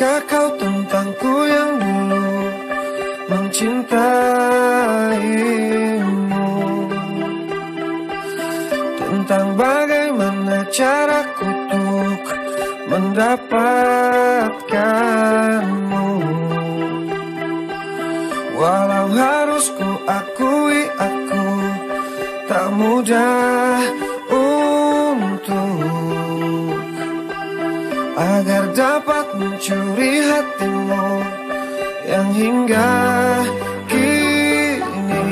Tahukah kau tentangku yang dulu mencintaimu Tentang bagaimana caraku untuk mendapatkanmu. Walau harus ku akui aku tak mudah mencuri hatimu yang hingga kini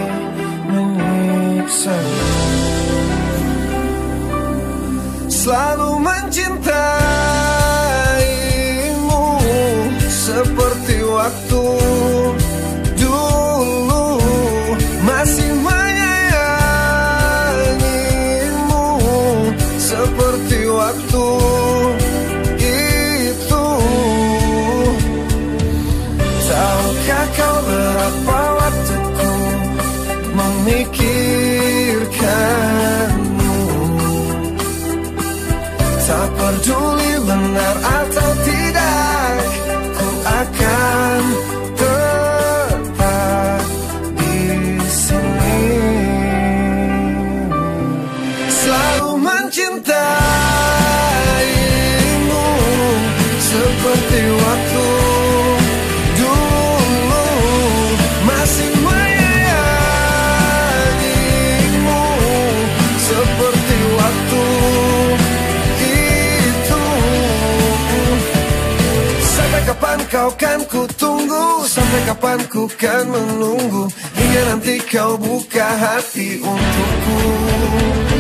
menyiksa. Selalu mencintaimu tahukah kau berapa waktuku memikirkanmu? Tak peduli benar atau tidak ku akan tetap di sini. Selalu mencintaimu kau kan ku tunggu. Sampai kapan ku kan menunggu? Hingga nanti kau buka hati untukku